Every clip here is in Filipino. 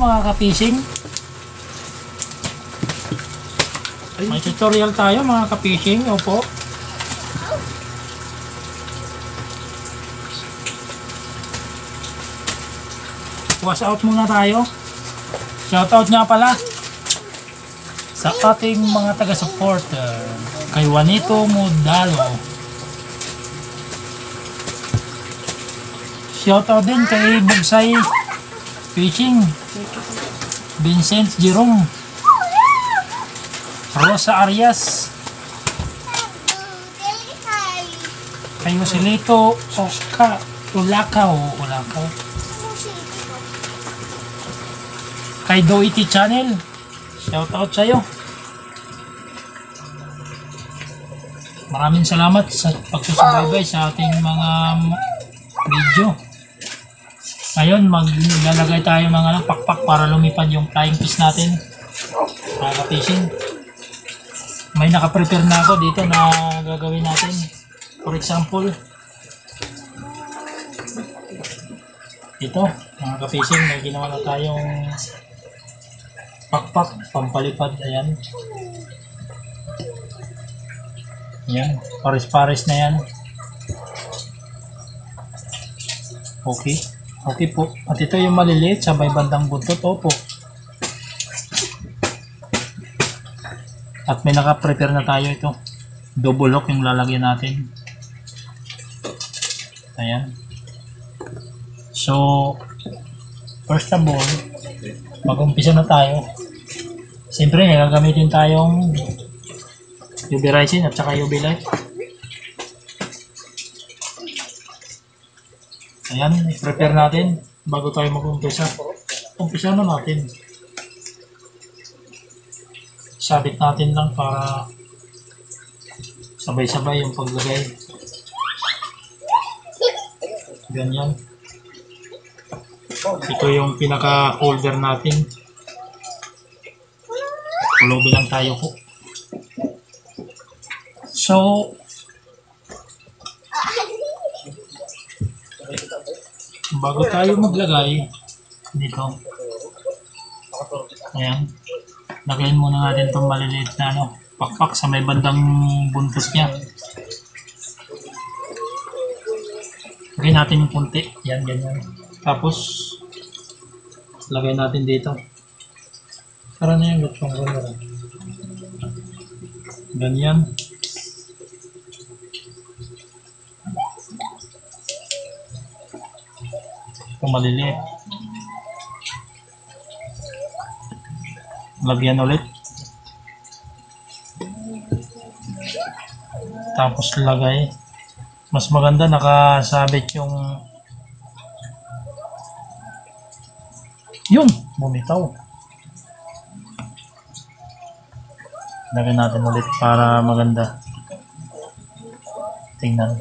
mga kapising. May tutorial tayo mga kapising. Opo. Wash out muna tayo. Shoutout nga pala sa ating mga taga-supporter kay Juanito Modalo. Shoutout din kay Bugsay Fishing, Vincent Jerome, Rosa Arias, kay Joselito Oka Ulakaw, Ulakaw, kay Doity Channel. Shoutout sa'yo. Maraming salamat sa pagsusubaybay sa ating mga video. Ngayon, maglalagay tayo ng ano, pakpak para lumipad yung flying fish natin. Mga fishing. May nakaprepare na ako dito na gagawin natin. For example, ito, mga ka-fishing, may ginawa na tayong pakpak, pampalipad, ayan. Yan, pares-pares na yan. Okay. Okay po. At ito yung maliliit sa may bandang buntot. Opo. At may naka-prepare na tayo ito. Double lock yung lalagyan natin. Ayan. So, first of all, mag-umpisa na tayo. Siyempre, gagamitin tayong UV resin at saka UV light. Ayan, i-prepare natin bago tayo mag-umpisa. Umpisa na natin. Sabit natin lang para sabay-sabay yung paglagay. Ganyan. Ito yung pinaka-holder natin. Kulobe lang tayo po. So, bago tayo maglagay dito. Ayan. Lagayin muna natin itong maliliit na ano pakpak sa may bandang buntos niya. Lagay natin yung punti. Yan ganyan. Tapos lagay natin dito. Para na yung gano'n. Ganyan Kung maliliit. Lagyan ulit. Tapos lagay. Mas maganda nakasabit yung yun, bumitaw. Lagyan natin ulit para maganda. Tingnan.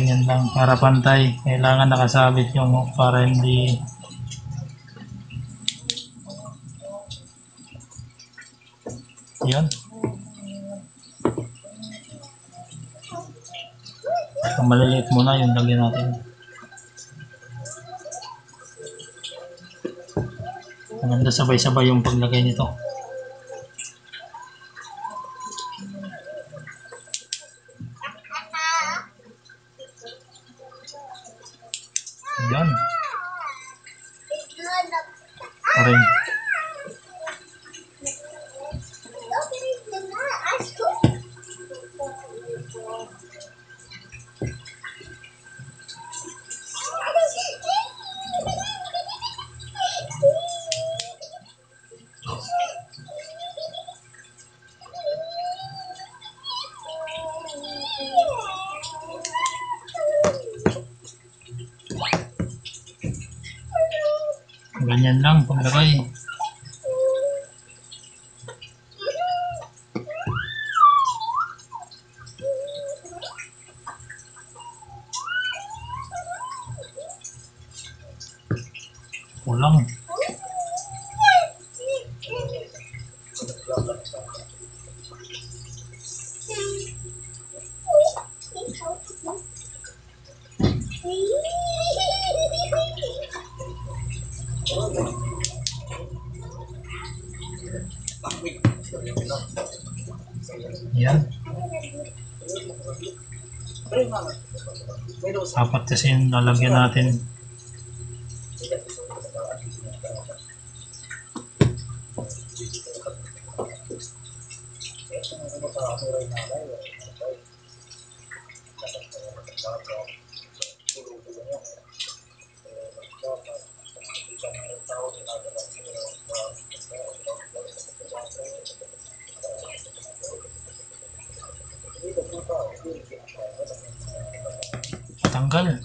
Ganyan lang para pantay. Kailangan nakasabit yung hook para hindi Yan. Ang maliliit muna yung lagyan natin. Maganda sabay-sabay yung paglagay nito. Apat kasi yung natin. Tanggal.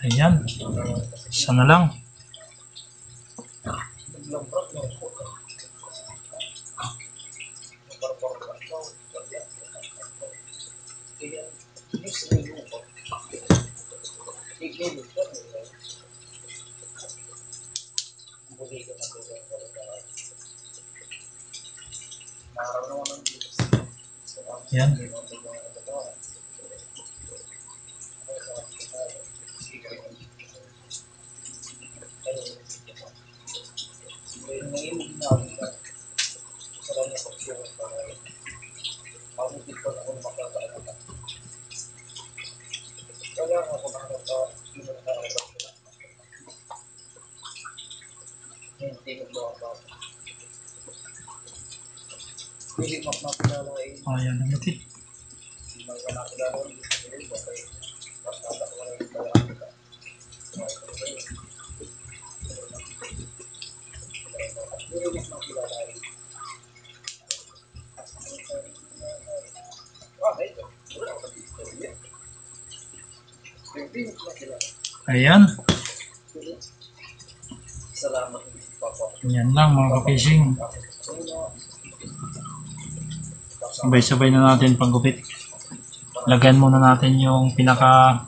Ayan. Isa na lang. Yan. Ayan, namitit. Ayan. Salamat. Yan lang mga ka-fishing. Sabay-sabay na natin panggupit. Lagyan muna natin yung pinaka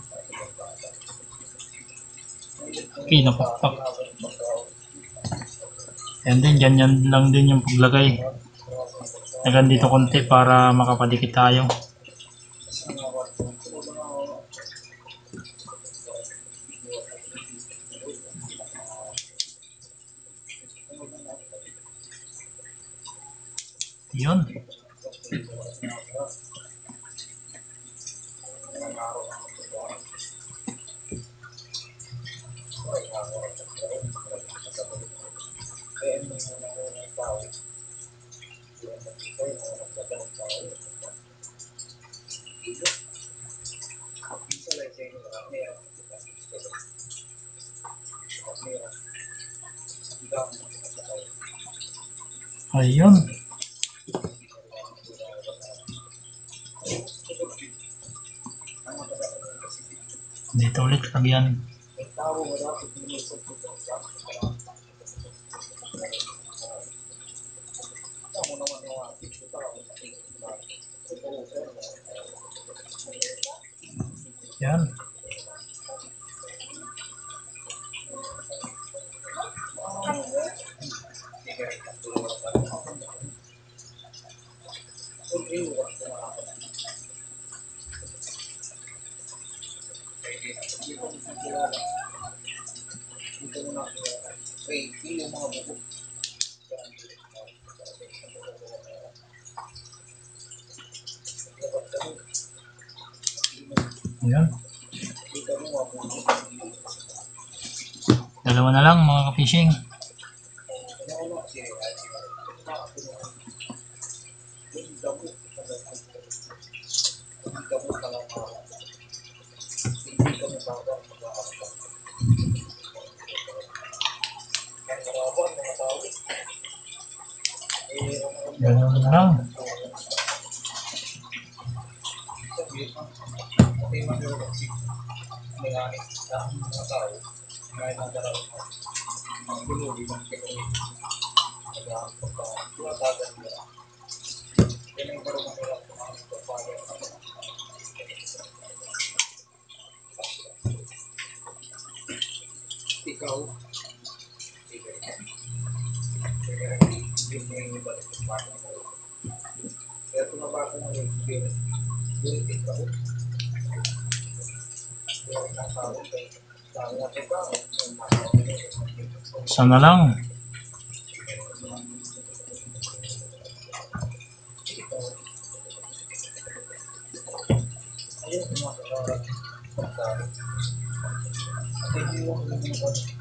pinapakpak. Yan din, ganyan lang din yung paglagay. Lagyan dito konti para makapadikit tayo. Yun. Kaya ano yung mga tao. Yung nakikita yung mga nagtatanong tao. Isa lang sa inyo, meron. Meron. Ang dami ng mga tao. Ayun. Dito ulit lagyan. May ko sa Ako. Wait, yung mga buko. Ayan. Dalawa na lang mga ka-fishing. Ganun lang. Sana lang. Ayun, yung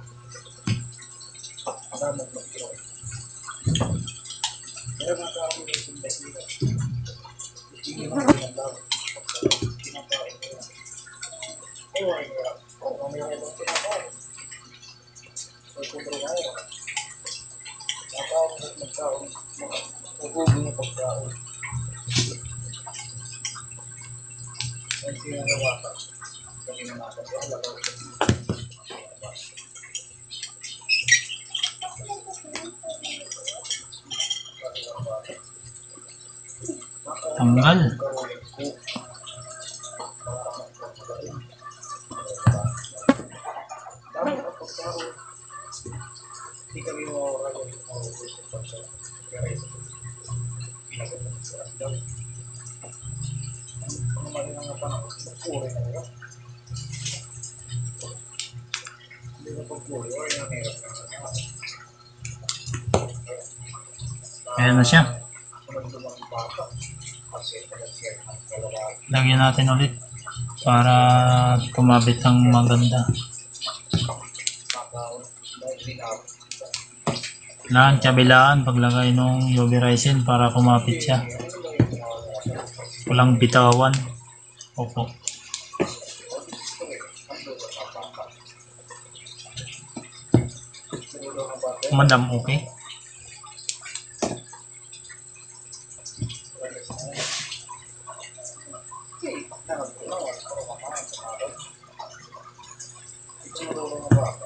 Ubugo yung pagkaon. Yan sinagawa ka. Kasi naman sa lagaw. Tanggal. Panahon, magpuri na nila. Hindi na pagpuri, yung hirap na nga. Ayan na siya. Lagyan natin ulit para tumabit ng maganda. Kailangan kabilaan paglagay ng UV resin para kumapit siya. Walang bitawan. Opo. Madam, okay?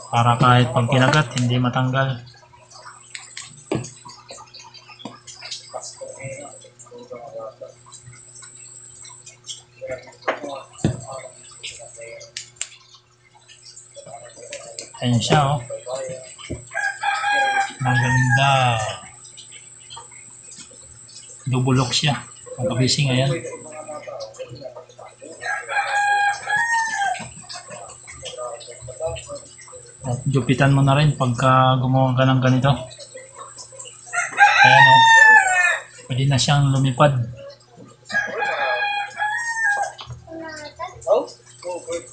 Para kahit pag kinagat, hindi matanggal. Ayan siya, oh. Maganda. Dubulok siya. Pagkabising, ayan. At Jupitan mo na rin pagka gumawa ka ng ganito. Ayan, oh. Pwede na siyang lumipad. Oh? Oh, good.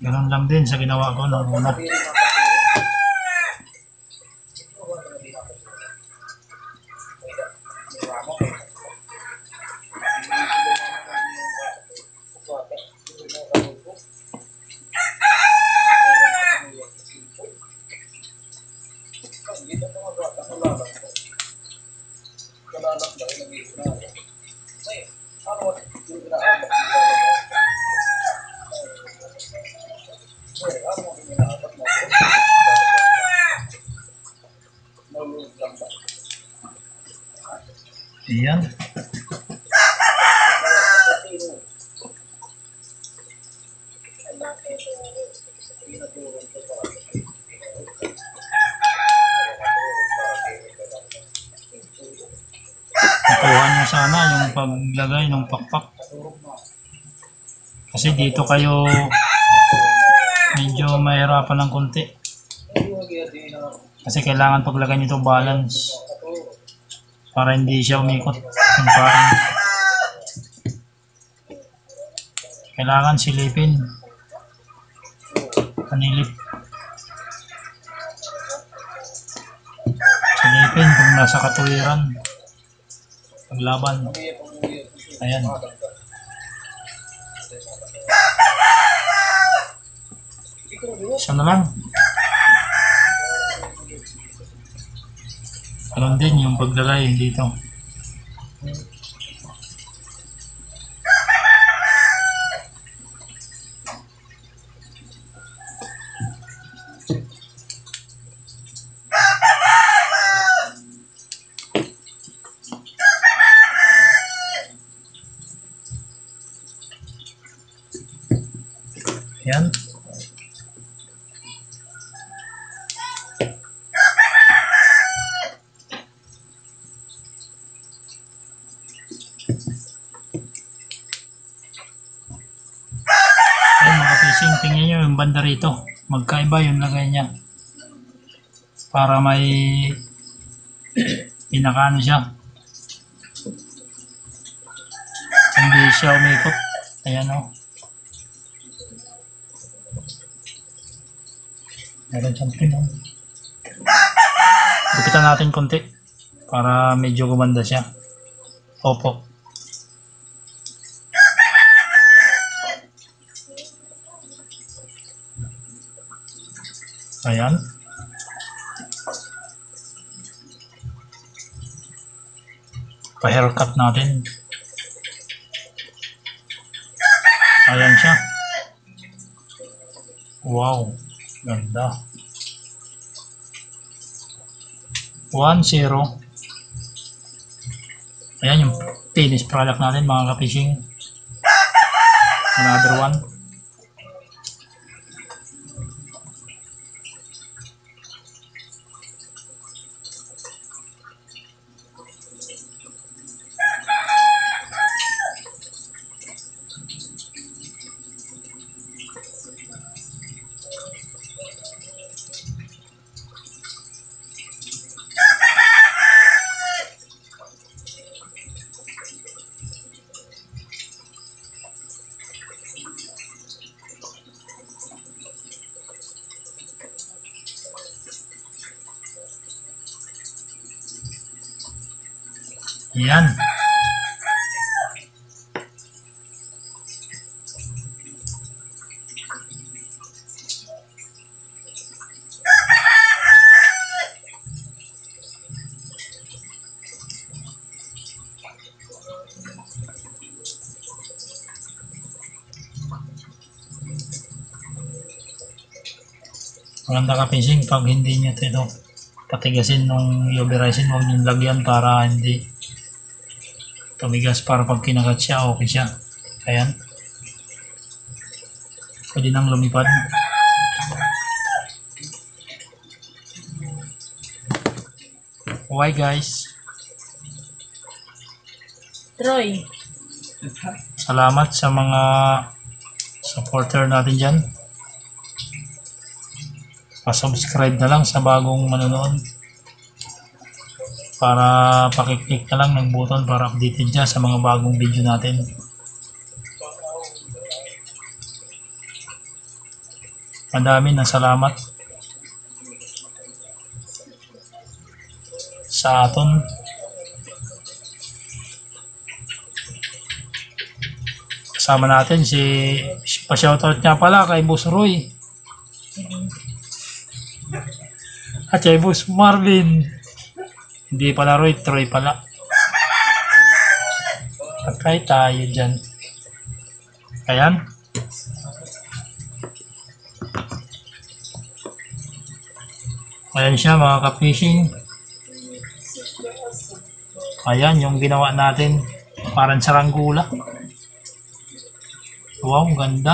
Ganun lang din sa ginawa ko nung una. Ayan. Nakuha niyo sana yung paglagay ng pakpak. Kasi dito kayo medyo mahirapan ng konti. Kasi kailangan paglagay nito balance para hindi siya umikot. Parang kailangan silipin. Panilip. Silipin kung nasa katuwiran. Paglaban ayan isa na lang Ganun din yung paglagay dito. Yan. Fishing, tingnan nyo yung banda rito. Magkaiba yung lagay niya. Para may pinakano siya. Hindi siya umikot. Ayan o. Meron siyang pinon. Lupitan natin konti para medyo gumanda siya. Opo. Ayan. Pa-haircut natin. Ayan siya. Wow. Ganda. 1-0. Ayan yung finished product natin mga ka-fishing. Another one. Yan. Maganda ka fishing pag hindi nyo ito patigasin nung yoberisin huwag nyo lagyan para hindi tumigas para pag kinagat siya okay siya. Ayan. Pwede nang lumipad. Why guys? Troy. salamat sa mga supporter natin dyan. Pa-subscribe na lang sa bagong manonood para pakiclick na lang ng button para updated dyan sa mga bagong video natin. Madami na salamat. Sa aton. Kasama natin si pa-shoutout niya pala kay Boss Roy. At kay Boss Marvin hindi pala Roy, Troy pala. Patry tayo dyan. Ayan. Ayan siya mga ka-fishing. Ayan yung ginawa natin. Parang saranggula wow ganda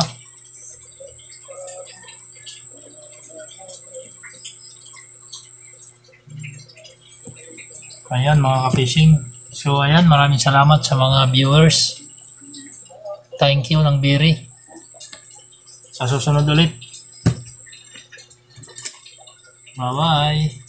Ayan mga ka-fishing. So ayan, maraming salamat sa mga viewers. Thank you ng Biri. Sa susunod ulit. Bye-bye.